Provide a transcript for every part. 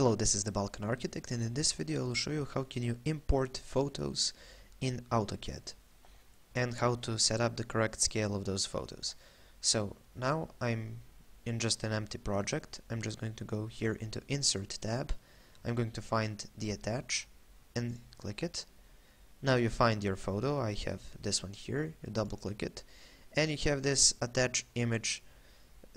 Hello, this is the Balkan Architect and in this video I'll show you how can you import photos in AutoCAD and how to set up the correct scale of those photos. So now I'm in just an empty project. I'm just going to go here into Insert tab. I'm going to find the attach and click it. Now you find your photo. I have this one here. You double click it and you have this attach image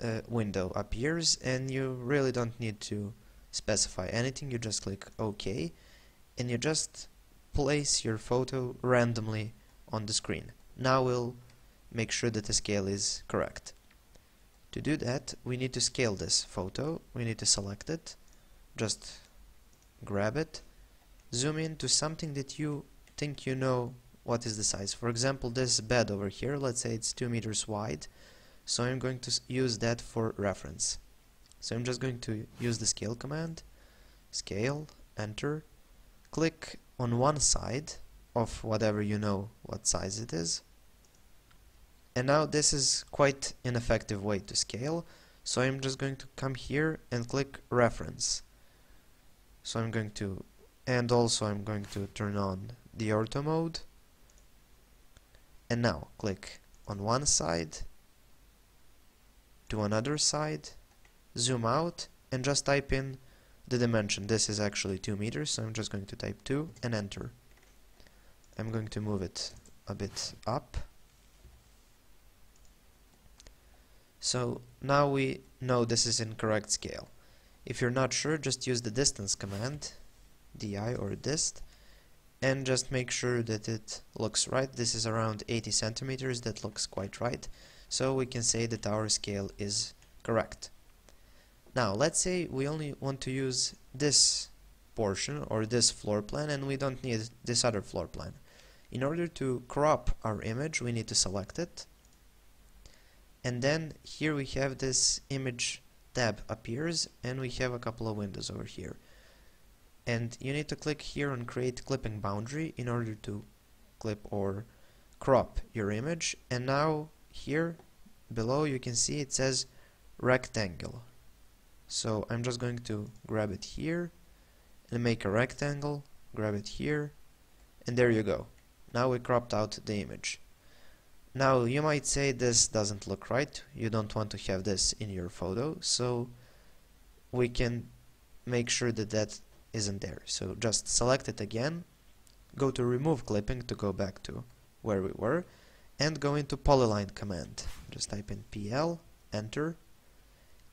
uh, window appears and you really don't need to specify anything you just click OK and you just place your photo randomly on the screen. Now we'll make sure that the scale is correct. To do that we need to scale this photo. We need to select it. Just grab it. Zoom in to something that you think you know what is the size. For example this bed over here. Let's say it's 2 meters wide. So I'm going to use that for reference so I'm just going to use the scale command, scale, enter, click on one side of whatever you know what size it is. And now this is quite an effective way to scale, so I'm just going to come here and click reference. So I'm going to, and also I'm going to turn on the ortho mode. And now click on one side to another side zoom out and just type in the dimension. This is actually 2 meters, so I'm just going to type 2 and enter. I'm going to move it a bit up. So now we know this is in correct scale. If you're not sure, just use the distance command, di or dist, and just make sure that it looks right. This is around 80 centimeters, that looks quite right. So we can say that our scale is correct. Now let's say we only want to use this portion or this floor plan and we don't need this other floor plan. In order to crop our image we need to select it. And then here we have this image tab appears and we have a couple of windows over here. And you need to click here on create clipping boundary in order to clip or crop your image. And now here below you can see it says rectangle so I'm just going to grab it here and make a rectangle, grab it here, and there you go. Now we cropped out the image. Now you might say this doesn't look right, you don't want to have this in your photo, so we can make sure that that isn't there. So just select it again, go to remove clipping to go back to where we were, and go into polyline command. Just type in PL, enter,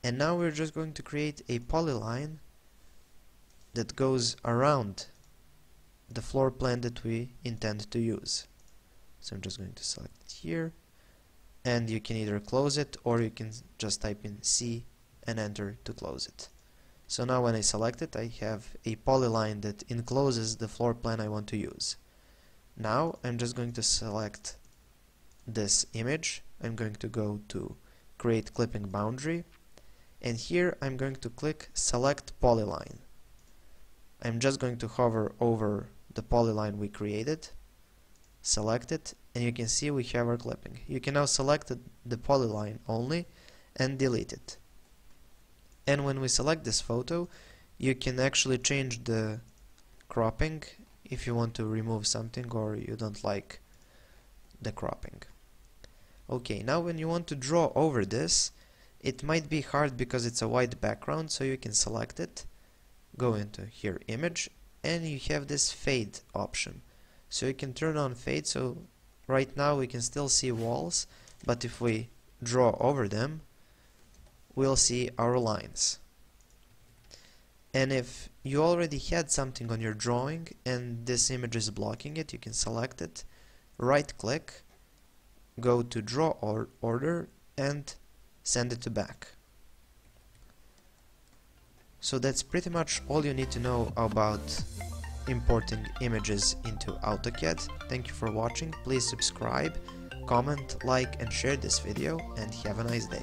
and now we're just going to create a polyline that goes around the floor plan that we intend to use. So I'm just going to select it here and you can either close it or you can just type in C and enter to close it. So now when I select it I have a polyline that encloses the floor plan I want to use. Now I'm just going to select this image. I'm going to go to create clipping boundary and here I'm going to click select polyline. I'm just going to hover over the polyline we created select it and you can see we have our clipping. You can now select the polyline only and delete it. And when we select this photo you can actually change the cropping if you want to remove something or you don't like the cropping. Okay now when you want to draw over this it might be hard because it's a white background, so you can select it, go into here image, and you have this fade option. So you can turn on fade, so right now we can still see walls, but if we draw over them, we'll see our lines. And if you already had something on your drawing and this image is blocking it, you can select it, right click, go to draw or order and send it to back. So that's pretty much all you need to know about importing images into AutoCAD. Thank you for watching, please subscribe, comment, like and share this video and have a nice day.